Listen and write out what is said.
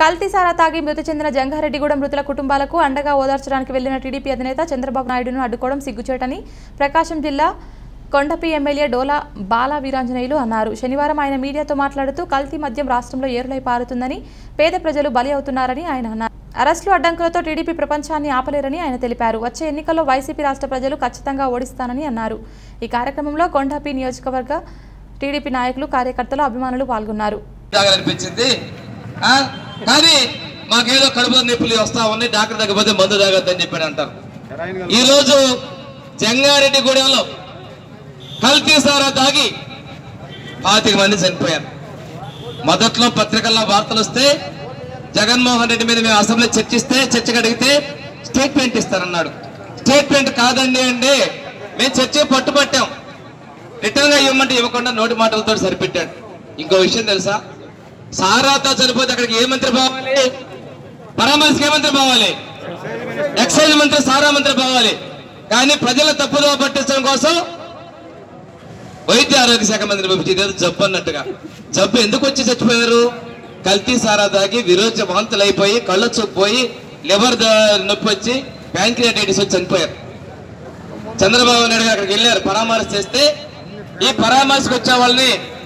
కల్తీసారా తాగి మృతి చెందిన జంగారెడ్డిగూడ మృతుల కుటుంబాలకు అండగా ఓదార్చడానికి వెళ్ళిన టీడీపీ అధినేత చంద్రబాబు నాయుడును అడ్డుకోవడం సిగ్గుచేటని ప్రకాశం జిల్లా కొండపి ఎమ్మెల్యే డోలా బాలా వీరాంజనేయులు అన్నారు. శనివారం ఆయన మీడియాతో మాట్లాడుతూ కల్తీ మద్యం రాష్ట్రంలో ఏరులై పారుతుందని పేద ప్రజలు బలి అవుతున్నారని ఆయన అన్నారు. అరెస్టులు అడ్డంకులతో టీడీపీ ప్రపంచాన్ని ఆపలేరని ఆయన తెలిపారు. వచ్చే ఎన్నికల్లో వైసీపీ రాష్ట్ర ప్రజలు ఖచ్చితంగా ఓడిస్తానని అన్నారు. ఈ కార్యక్రమంలో కొండపి నియోజకవర్గ టీడీపీ నాయకులు కార్యకర్తలు అభిమానులు పాల్గొన్నారు. కానీ మాకేదో కడుపు నొప్పులు వస్తా ఉన్నాయి డాక్టర్ దగ్గర పోతే మందు తాగొద్దని చెప్పాడు అంటారు ఈ రోజు జంగారెడ్డి గూడెంలో కల్తీ సారా తాగి పాతిక మంది చనిపోయారు. మొదట్లో పత్రికల్లో వార్తలు వస్తే జగన్మోహన్ రెడ్డి మీద మేము అసెంబ్లీ చర్చిస్తే చర్చ అడిగితే స్టేట్మెంట్ ఇస్తారన్నాడు. స్టేట్మెంట్ కాదండి అంటే మేము చర్చ పట్టుబట్టాం. రిటర్న్గా ఇవ్వమంటే ఇవ్వకుండా నోటి మాటలతో సరిపెట్టాడు. ఇంకో విషయం తెలుసా? సారాతో చనిపోతే అక్కడికి ఏ మంత్రి పోవాలి? పరామర్శకి ఏ మంత్రి పోవాలి? ఎక్సైజ్ మంత్రి సారా మంత్రి పోవాలి. కానీ ప్రజల తప్పుదో పట్టించడం కోసం వైద్య ఆరోగ్య శాఖ మంత్రి పంపించేది జబ్బు అన్నట్టుగా. జబ్బు ఎందుకు వచ్చి చచ్చిపోయారు? కల్తీ సారా తాగి విరోచ వాంతులు అయిపోయి కళ్ళ చూపుపోయి లివర్ ద- నొప్పి వచ్చి ప్యాంక్రియాటైటిస్ వచ్చి చనిపోయారు. చంద్రబాబు నాయుడు గారు అక్కడికి వెళ్ళారు. పరామర్శ చేస్తే ఈ పరామర్శకు వచ్చే వాళ్ళని